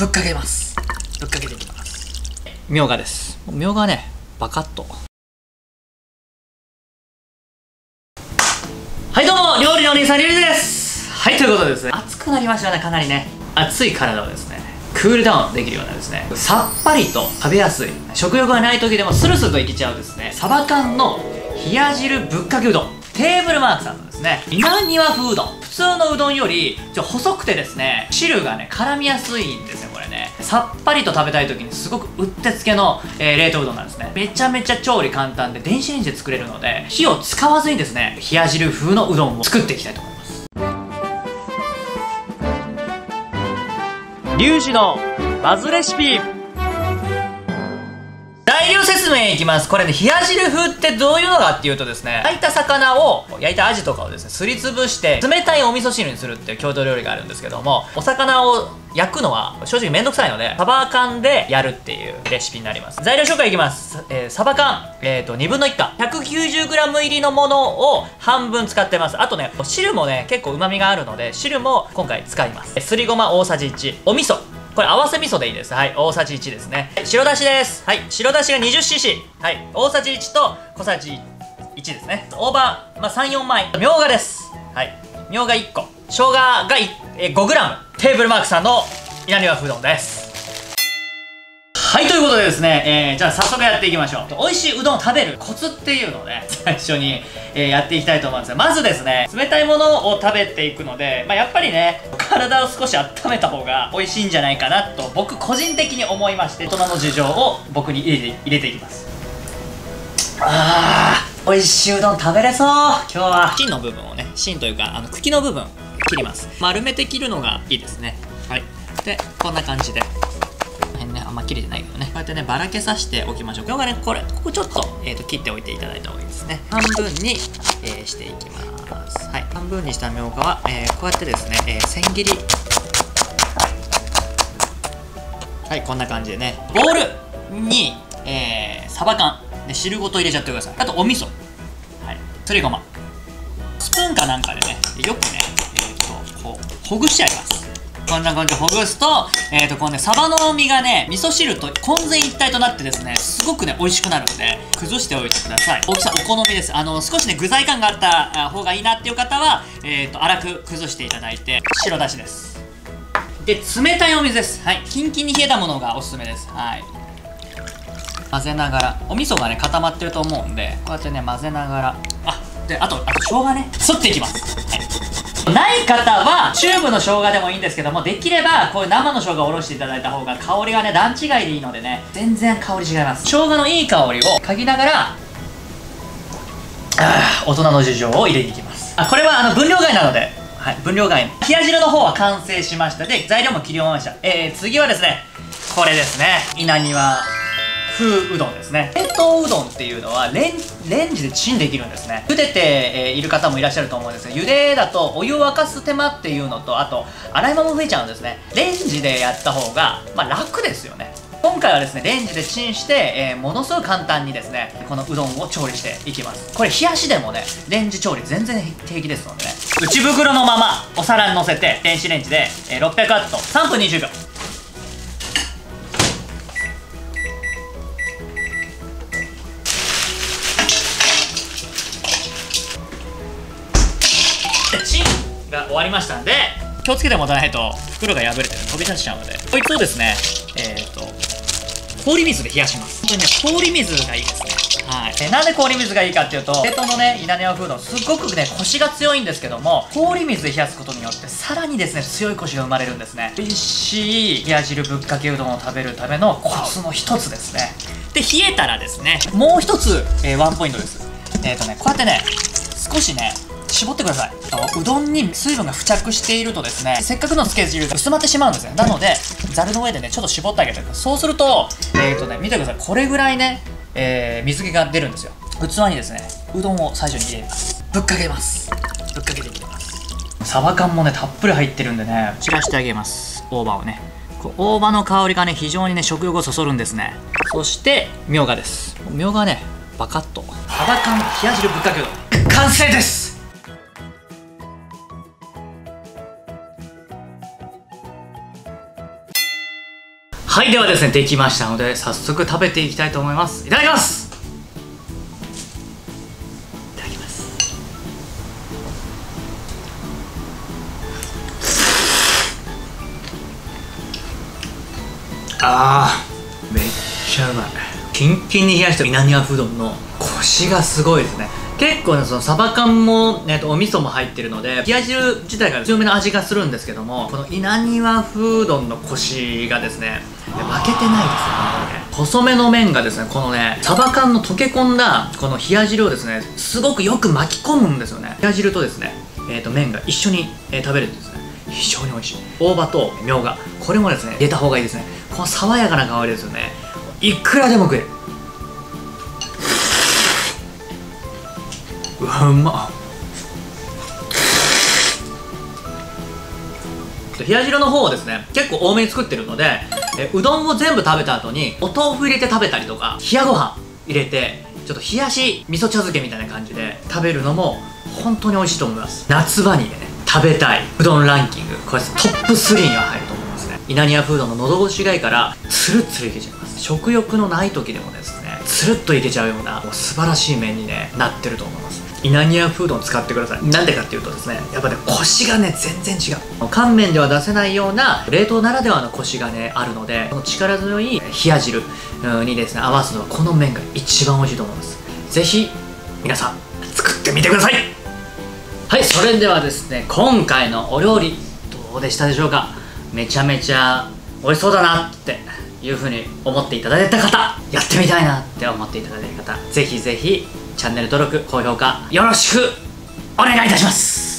ぶっかけます。ぶっかけていきます。みょうがです。みょうがねバカッと。はいどうも料理のお兄さんりゅうりです。はいということでですね。暑くなりましたねかなりね。暑い体をですねクールダウンできるようなですねさっぱりと食べやすい食欲がない時でもスルスルといけちゃうですねサバ缶の冷や汁ぶっかけうどんテーブルマークさんのですね稲庭風うどん。普通のうどんよりちょ細くてですね汁がね絡みやすいんですねこれね。さっぱりと食べたい時にすごくうってつけの、えー、冷凍うどんなんですね。めちゃめちゃ調理簡単で電子レンジで作れるので火を使わずにですね冷や汁風のうどんを作っていきたいと思います。リュウジのバズレシピ。材料説明いきます。これね冷や汁風ってどういうのかっていうとですね焼いた魚を焼いたアジとかをですねすりつぶして冷たいお味噌汁にするっていう郷土料理があるんですけどもお魚を焼くのは正直めんどくさいのでサバ缶でやるっていうレシピになります。材料紹介いきます、えー、サバ缶、えーと、2分の1缶 190g 入りのものを半分使ってます。あとね汁もね結構うまみがあるので汁も今回使います。すりごま大さじ1お味噌これ合わせ味噌でいいです。はい。大さじ1ですね。白だしです。はい。白だしが 20cc。はい。大さじ1と小さじ1ですね。大葉、まあ、3、4枚。みょうがです。はい。みょうが1個。生姜がえ 5g。テーブルマークさんの稲庭風丼です。はい、ということでですね、えー、じゃあ早速やっていきましょう。美味しいうどんを食べるコツっていうのをね、最初に、えー、やっていきたいと思うんですが、まずですね、冷たいものを食べていくので、まあ、やっぱりね、体を少し温めた方が美味しいんじゃないかなと、僕個人的に思いまして、大人の事情を僕に入れて入れていきます。あー、美味しいうどん食べれそう今日は。芯の部分をね、芯というか、あの、茎の部分、切ります。丸めて切るのがいいですね。はい。で、こんな感じで。あんま切れてないけどね。こうやってねばらけさせておきましょう。今日はねこれここちょっと,、えーと、切っておいていただいた方がいいですね。半分に、えー、していきます。はい。半分にしたみょうがは、えー、こうやってですね、えー、千切り。はいこんな感じでね。ボウルに、えー、サバ缶。で汁ごと入れちゃってください。あとお味噌。はい。それごま。スプーンかなんかでねよくねえっ、ー、とこうほぐしてあります。こんな感じでほぐすと、えっ、ー、と、このね、サバの身がね、味噌汁と混然一体となってですね、すごくね、美味しくなるので、崩しておいてください。大きさお好みです。あの、少しね、具材感があった方がいいなっていう方は、えっ、ー、と、粗く崩していただいて、白だしです。で、冷たいお水です。はい。キンキンに冷えたものがおすすめです。はい。混ぜながら、お味噌がね、固まってると思うんで、こうやってね、混ぜながら、あ、で、あと、あと、生姜ね、そっていきます。はい。ない方はチューブの生姜でもいいんですけどもできればこういう生の生姜をおろしていただいた方が香りがね段違いでいいのでね。全然香り違います。生姜のいい香りを嗅ぎながらあ大人の事情を入れていきます。あこれはあの分量外なので。はい分量外。冷や汁の方は完成しました。で材料も切り終わりました。えー、次はですねこれですね。稲庭風うどんですね。冷凍うどんっていうのはレンレンジでチンできるんですね。茹でて、いる方もいらっしゃると思うんですが茹でだとお湯を沸かす手間っていうのとあと洗い物も増えちゃうんですね。レンジでやった方が、まあ、楽ですよね。今回はですねレンジでチンして、えー、ものすごい簡単にですねこのうどんを調理していきます。これ冷やしでもねレンジ調理全然平気ですのでね。内袋のままお皿に乗せて電子レンジで、えー、600ワット3分20秒。チンが終わりましたんで気をつけて持たないと袋が破れて飛び出しちゃうので。こいつをですねえっ、ー、と氷水で冷やします。本当にね氷水がいいですね。はい、えなんで氷水がいいかっていうと冷凍のね稲庭フードすっごくねコシが強いんですけども氷水で冷やすことによってさらにですね強いコシが生まれるんですね。美味しい冷や汁ぶっかけうどんを食べるためのコツの一つですね。で冷えたらですねもう一つ、えー、ワンポイントです。えっ、ー、とねこうやってね少しね絞ってください。うどんに水分が付着しているとですねせっかくのつけ汁が薄まってしまうんですよ。なのでざるの上でねちょっと絞ってあげてそうするとえっ、ー、とね見てください。これぐらいね、えー、水気が出るんですよ。器にですねうどんを最初に入れます。ぶっかけます。ぶっかけていきます。サバ缶もねたっぷり入ってるんでね散らしてあげます。大葉をね。大葉の香りがね非常にね食欲をそそるんですね。そしてみょうがです。みょうがねバカッと。サバ缶冷や汁ぶっかけうどん。完成ですはいではですねできましたので早速食べていきたいと思います。いただきます。いただきます。あーめっちゃうまい。キンキンに冷やした稲庭うどんのコシがすごいですね。結構ねそのサバ缶も、ね、お味噌も入ってるので冷や汁自体が強めの味がするんですけどもこの稲庭風うどんのコシがですね負けてないですよね細めの麺がですねこのねサバ缶の溶け込んだこの冷や汁をですねすごくよく巻き込むんですよね。冷や汁とですね、えー、と麺が一緒に、えー、食べるんですね。非常に美味しい。大葉とみょうが。これもですね入れた方がいいですね。この爽やかな香りですよね。いくらでも食える。うわうまっ。冷や汁の方をですね結構多めに作ってるのでえうどんを全部食べた後にお豆腐入れて食べたりとか冷やご飯入れてちょっと冷やし味噌茶漬けみたいな感じで食べるのも本当に美味しいと思います。夏場にね食べたいうどんランキング。これトップ3には入ると思いますね。稲庭フードの喉越しがいいからつるつるいけちゃいます。食欲のない時でもです。ねつるっといけちゃうようなもう素晴らしい麺に、ね、なってると思います。稲庭フードを使ってください。なんでかっていうとですねやっぱねコシがね全然違う。乾麺では出せないような冷凍ならではのコシがねあるのでこの力強い冷や汁にですね合わすのはこの麺が一番美味しいと思います。ぜひ皆さん作ってみてください。はいそれではですね今回のお料理どうでしたでしょうか？めちゃめちゃ美味しそうだなっていうふうに思っていただいた方やってみたいなって思っていただいた方ぜひぜひチャンネル登録高評価よろしくお願いいたします。